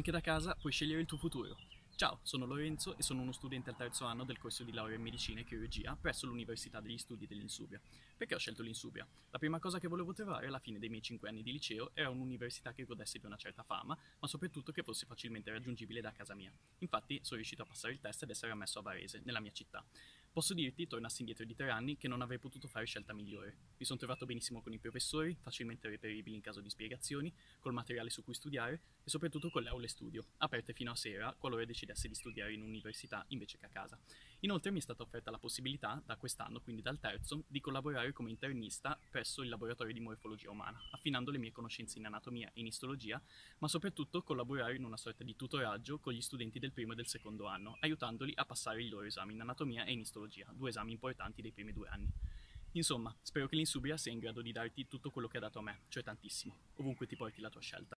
Anche da casa puoi scegliere il tuo futuro. Ciao, sono Lorenzo e sono uno studente al terzo anno del corso di laurea in medicina e chirurgia presso l'Università degli Studi dell'Insubria. Perché ho scelto l'Insubria? La prima cosa che volevo trovare alla fine dei miei 5 anni di liceo era un'università che godesse di una certa fama, ma soprattutto che fosse facilmente raggiungibile da casa mia. Infatti sono riuscito a passare il test ed essere ammesso a Varese, nella mia città. Posso dirti, tornassi indietro di tre anni, che non avrei potuto fare scelta migliore. Mi sono trovato benissimo con i professori, facilmente reperibili in caso di spiegazioni, col materiale su cui studiare e soprattutto con le aule studio, aperte fino a sera qualora decidessi di studiare in università invece che a casa. Inoltre mi è stata offerta la possibilità, da quest'anno, quindi dal terzo, di collaborare come internista presso il laboratorio di morfologia umana, affinando le mie conoscenze in anatomia e in istologia, ma soprattutto collaborare in una sorta di tutoraggio con gli studenti del primo e del secondo anno, aiutandoli a passare i loro esami in anatomia e in istologia due esami importanti dei primi due anni. Insomma, spero che l'Insubria sia in grado di darti tutto quello che ha dato a me, cioè tantissimo, ovunque ti porti la tua scelta.